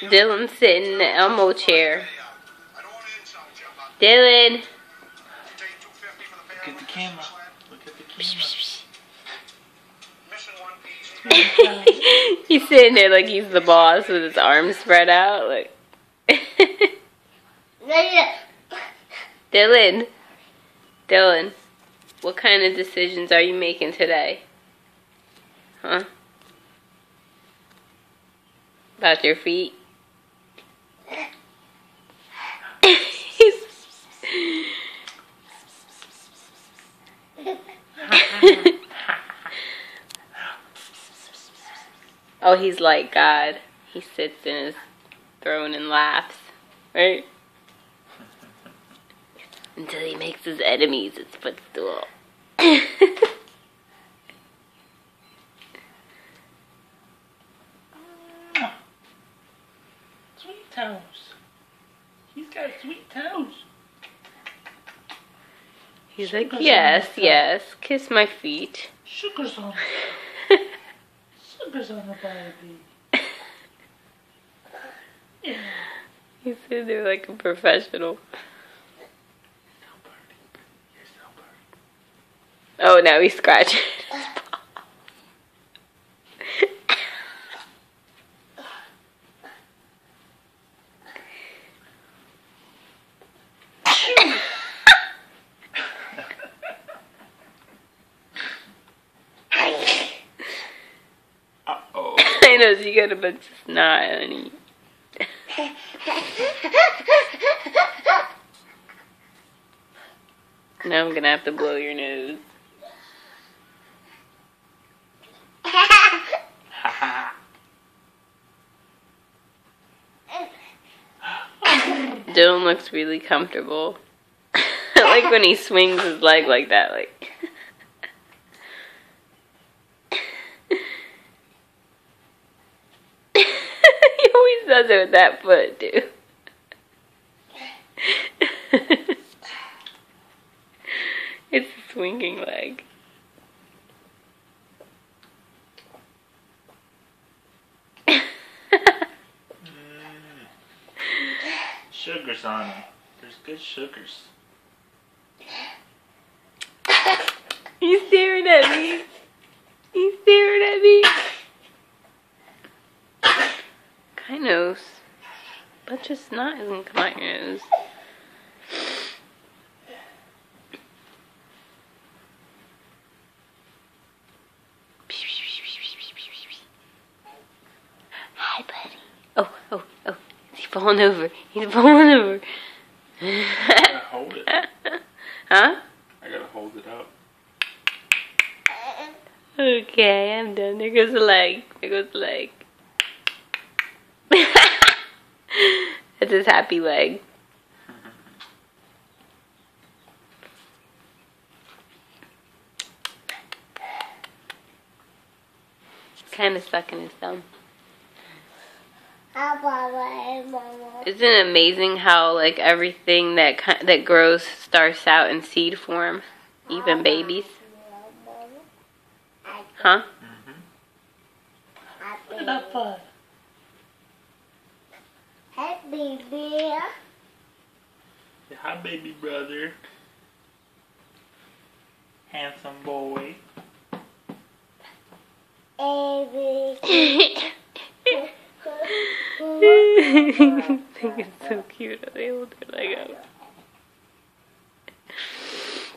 Dylan's sitting in the Elmo chair. Dylan. Look at the camera. Look at the camera. he's sitting there like he's the boss with his arms spread out. Like Dylan. Dylan. What kind of decisions are you making today? Huh? About your feet? oh, he's like God. He sits in his throne and laughs, right? Until he makes his enemies his footstool. Sweet toes. He's got sweet toes. He's like, yes, yes, kiss my feet. Sugar's on. Sugar's on the baby. Yeah. He's sitting there like a professional. You're so pretty. Oh, now he's scratching. Uh oh. She got a bunch of snot, honey. Now I'm gonna have to blow your nose. Dylan looks really comfortable. I like when he swings his leg like that, like. he always does it with that foot, dude. it's a swinging leg. Mm. Sugars on him. There's good sugars. He's staring at me. He's staring at me. Kind of. Bunch of snot hasn't come out your nose. Hi, buddy. Oh, oh, oh. He's falling over. He's falling over. I gotta hold it. huh? I gotta hold it up. Okay, I'm done. There goes the leg. There goes the leg. That's his happy leg. Kind of stuck in his thumb. Isn't it amazing how like everything that that grows starts out in seed form, even babies? Huh? Mm-hmm. Look at that foot. Happy bear. Say hi, baby brother. Handsome boy. Baby. I think it's so cute they hold their leg out.